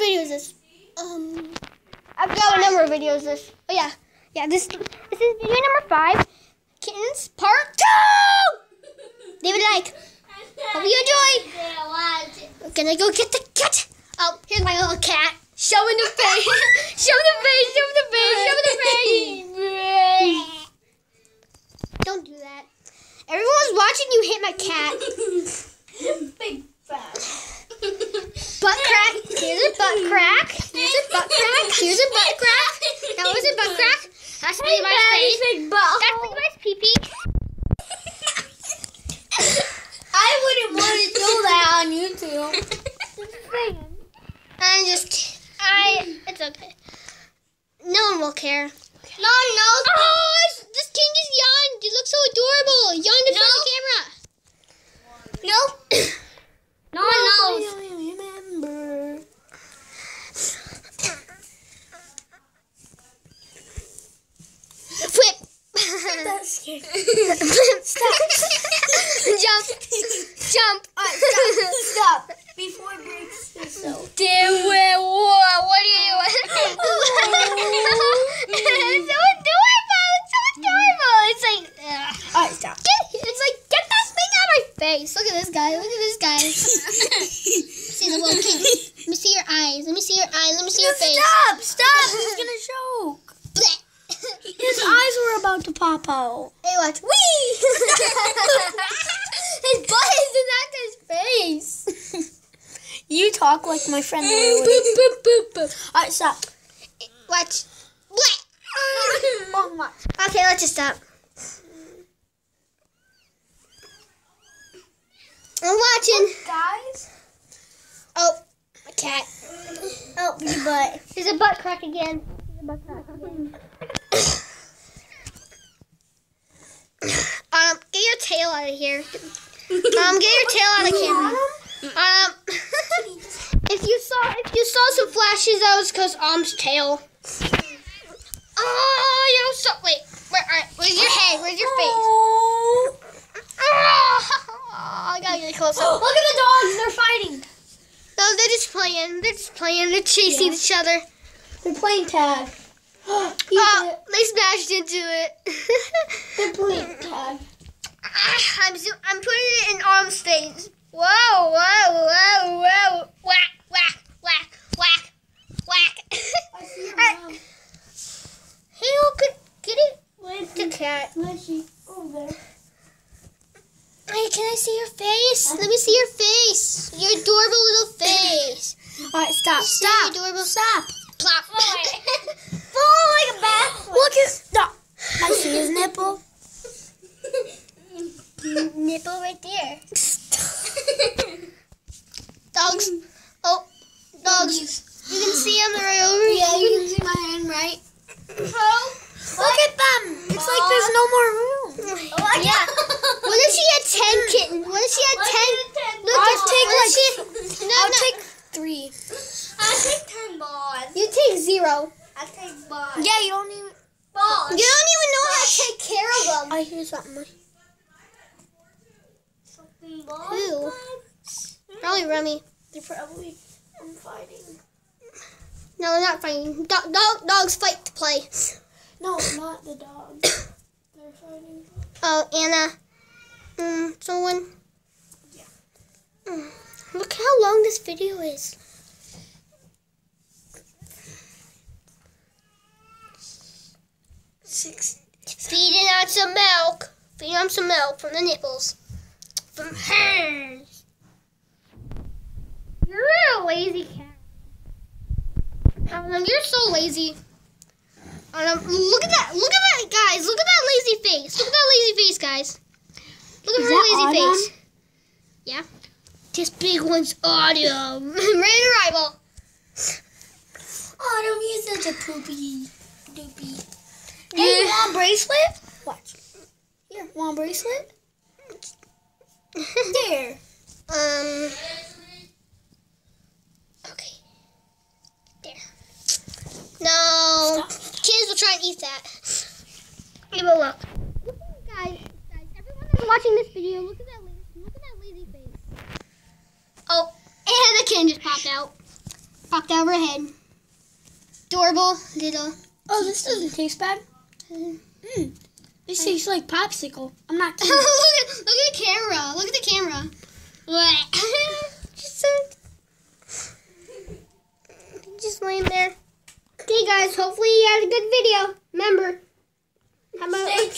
video is this? Um, I've got a number of videos. This. Oh yeah, yeah. This this is video number five. Kittens part two. Leave a like. Hope you enjoy. Gonna go get the cat. Oh, here's my little cat. Showing the face. show the face. Show the face. Show the face. Don't do that. Everyone's watching you hit my cat. Big fat. Butt crack. Here's a butt crack. Here's a butt crack. Here's a butt crack. That was a butt crack. That's Levi's face. Big butt. That's Levi's pee pee. I wouldn't want to do that on YouTube. I'm just. I. It's okay. No one will care. No, no. Oh, this king just yawned. You look so adorable. Yawned in front of the camera. No. No one knows. remember. Flip. Stop. Jump. Jump. Stop. Stop. Before it breaks yourself. Do it. Whoa, what are you doing? it's so adorable. It's so adorable. It's like, ugh. Alright, stop. get, it's like, get that thing out of my face. Look at this guy. Look at this guy. see the little king. Let me see your eyes. Let me see your eyes. Let me see your face. Stop! Stop! He's gonna choke. His eyes were about to pop out. Hey, watch. Wee! his butt is in that guy's face. You talk like my friend boop, boop, boop, boop. Alright, stop. Watch. Oh, Blech. Watch. Okay, let's just stop. I'm watching. Guys? Oh, a cat. Oh, your butt. There's a butt crack again. There's a butt crack again. um, get your tail out of here. Um, get your tail out of camera. Um, if you saw if you saw some flashes, that was because Om's tail. Oh, you so wait. Where, all right, where's your head? Where's your face? Oh. I gotta get closer. Look at the dogs. They're fighting. No, they're just playing. They're just playing. They're chasing Yeah. each other. They're playing tag. Oh, it. they smashed into it. They're playing tag. Ah, I'm zo- I'm putting it in arms face. Whoa, whoa, whoa, whoa. Whack, whack, whack, whack, whack. I see Ah, mom. hey, look, get it. Where's The cat. Where's she? Over there. Hey, can I see your face? Let me see your face. Your adorable little face. Alright, stop. See Stop. adorable. Stop. Plop. Oh, like a bat. Look at stop. I see his nipple. Nipple right there. Dogs. Oh, dogs. You can see them. Right over Yeah, you can see my hand, right? Oh. Look at them. It's like there's no more room. Yeah. What if she had ten kittens? What if she had ten? Look, I'll just take what if like- she, no, I'll no. take three. I take ten balls. You take zero. I take balls. Yeah, you don't even. balls. You don't even know how to take care of them. I hear something. Fucking balls. Who? Probably Remy. They're probably um, fighting. No, they're not fighting. Dog, dog, dogs fight to play. No, not the dogs. They're fighting. Oh, Anna. Um, someone. Yeah. Mm, Look how long this video is. Six. Feeding on some milk. Feeding on some milk from the nipples. From hers. You're a lazy cat. Um, you're so lazy. Um, look at that. Look at that, guys. Look at that lazy face. Look at that lazy face, guys. Look at Is her that lazy Autumn? face. Yeah. This big one's autumn. Ready to rival. Autumn, you're such a poopy doopy. Hey, you want a bracelet? Watch. Here, want a bracelet? There. Um. Okay. There. No. Kids will try and eat that. Give it a look. Look at guys. Guys, everyone that's watching this video, look at that lazy, look at that lazy face. Oh, and the kitten just popped out. popped out of her head. Adorable little. Oh, this doesn't taste bad. Mm. This tastes like popsicle. I'm not look, kidding. at, look at the camera. Look at the camera. What? just, uh, just laying there. Okay, guys. Hopefully you had a good video. Remember, how about Stay